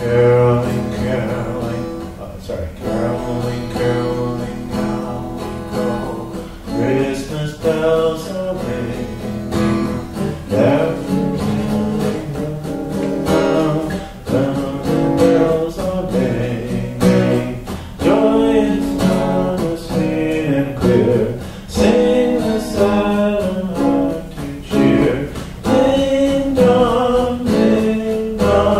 Caroling, caroling, oh, sorry, caroling, caroling, now we go. Christmas bells are ringing. Every bells are ringing. Joy is not as sweet and clear. Sing the silent heart to cheer. Ding dong, ding dong.